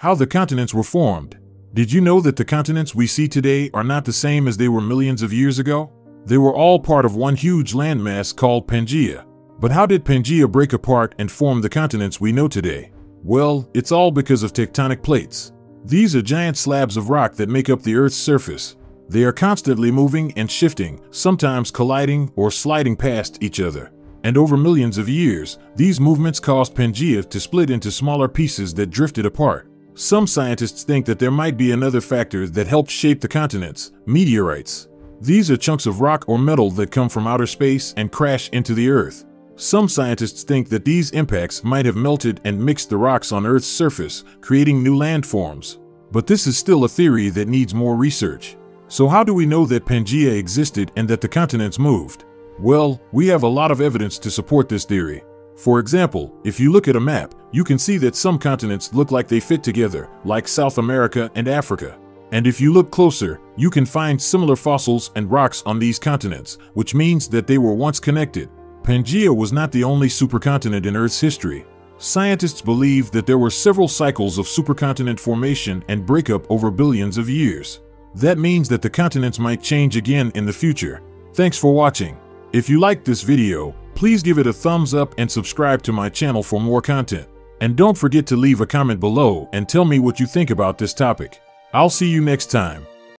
How the continents were formed. Did you know that the continents we see today are not the same as they were millions of years ago? They were all part of one huge landmass called Pangaea. But how did Pangaea break apart and form the continents we know today? Well, it's all because of tectonic plates. These are giant slabs of rock that make up the Earth's surface. They are constantly moving and shifting, sometimes colliding or sliding past each other. And over millions of years, these movements caused Pangaea to split into smaller pieces that drifted apart. Some scientists think that there might be another factor that helped shape the continents meteorites. These are chunks of rock or metal that come from outer space and crash into the Earth. Some scientists think that these impacts might have melted and mixed the rocks on Earth's surface, creating new landforms. But this is still a theory that needs more research. So how do we know that Pangaea existed and that the continents moved? Well, we have a lot of evidence to support this theory. For example, if you look at a map, you can see that some continents look like they fit together, like South America and Africa. And if you look closer, you can find similar fossils and rocks on these continents, which means that they were once connected. Pangaea was not the only supercontinent in Earth's history. Scientists believe that there were several cycles of supercontinent formation and breakup over billions of years. That means that the continents might change again in the future. Thanks for watching. If you liked this video, please give it a thumbs up and subscribe to my channel for more content. And don't forget to leave a comment below and tell me what you think about this topic. I'll see you next time.